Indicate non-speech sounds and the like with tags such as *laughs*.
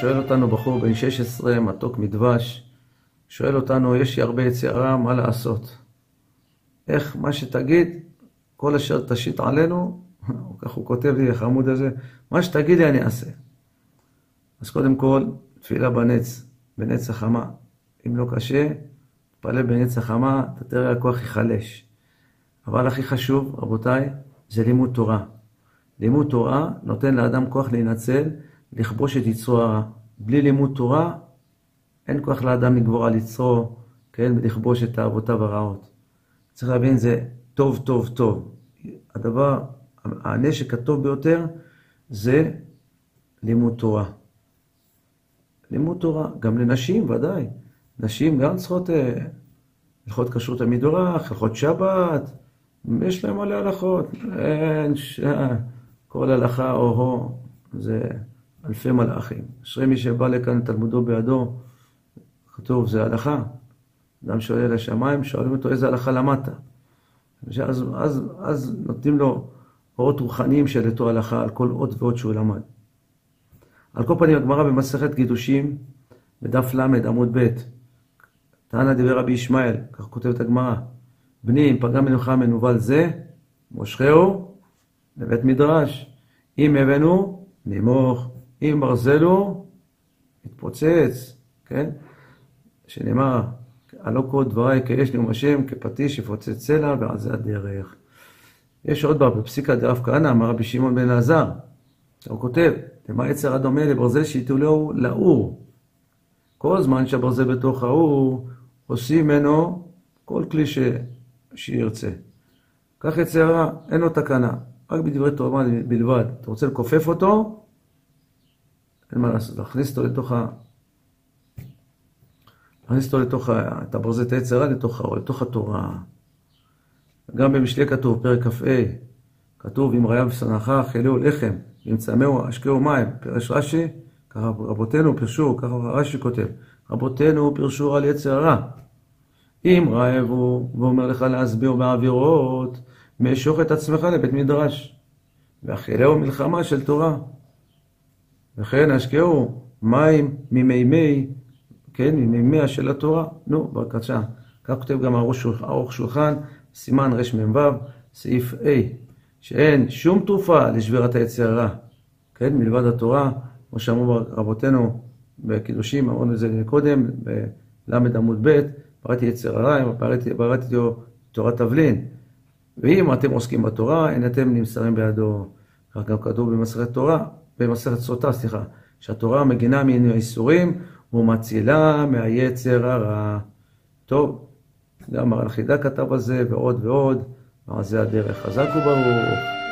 שואל אותנו בחור בן 16, מתוק מדבש, שואל אותנו, יש לי הרבה יצירה, מה לעשות? איך, מה שתגיד, כל אשר תשית עלינו, *laughs* כך הוא כותב לי, החמוד הזה, מה שתגיד לי אני אעשה. אז קודם כל, תפילה בנץ, בנץ החמה. אם לא קשה, תפלל בנץ החמה, אתה תראה הכוח ייחלש. אבל הכי חשוב, רבותיי, זה לימוד תורה. לימוד תורה נותן לאדם כוח להינצל, לכבוש את יצרו הרע. בלי לימוד תורה, אין כוח לאדם לגבור על יצרו, כן, ולכבוש את תאוותיו הרעות. צריך להבין, זה טוב, טוב, טוב. הדבר, הנשק הטוב ביותר זה לימוד תורה. לימוד תורה, גם לנשים, ודאי. נשים גם צריכות אה, הלכות כשרות המדורך, הלכות שבת, יש להם מלא הלכות. אין ש... כל הלכה או-הו, זה אלפי מלאכים. אשרי מי שבא לכאן תלמודו בידו, כתוב, זה הלכה. אדם שואל לשמיים, שואלים אותו איזה הלכה למדת. אז, אז, אז נותנים לו אורות רוחניים של אותו הלכה על כל אות ואות שהוא למד. על כל פנים, הגמרא במסכת קידושים, בדף ל עמוד ב', תנא דיבר רבי ישמעאל, כך כותבת הגמרא, בני, אם פגע מנוחה מנוול זה, מושכהו לבית מדרש. אם הבאנו, נמוך. אם ברזל הוא, מתפוצץ, כן? שנאמר, הלא כל דבריי כאש נאום השם, כפטיש יפוצץ סלע, ועל זה הדרך. יש עוד בר, בפסיקה דרב כהנא, אמר רבי שמעון בן אלעזר, הוא כותב, למה יצר הדומה לברזל שיתולהו לאור. כל זמן שהברזל בתוך האור, עושים ממנו כל כלי ש... שירצה. כך יצר אין לו תקנה, רק בדברי תורה בלבד. אתה רוצה לכופף אותו, אין מה לעשות, להכניס אותו לתוך ה... להכניס אותו לתוך ה... את את היצרה לתוך האור, לתוך התורה. גם במשלי כתוב, פרק כ"ה, כתוב, אם רעב ושנאך אכלהו לחם, אם צמאו השקהו מים. פירש רש"י, ככה רבותינו פירשו, ככה רש"י כותב, רבותינו פירשו על יצר הרע. אם רעב הוא, ואומר לך להסביר בעבירות, משוך את עצמך לבית מדרש. ואכילהו מלחמה של תורה. וכן השקהו מים ממימי, כן, ממימיה של התורה. נו, בבקשה. כך כותב גם ארוך שולחן, סימן רמ"ו, סעיף A, שאין שום תרופה לשבירת היצר הרע, כן, מלבד התורה, כמו שאמרו רבותינו בקידושים, אמרנו את זה קודם, בל' עמוד ב', בראתי יצר הרע, בראתי לו תורת תבלין. ואם אתם עוסקים בתורה, אין אתם נמסרים בידו. כך גם כתוב במסכת תורה, במסכת סוטה, סליחה, שהתורה מגינה מן האיסורים ומצילה מהיצר הרע. טוב, גם הרב חידה כתב על זה ועוד ועוד, זה הדרך. חזק וברוך.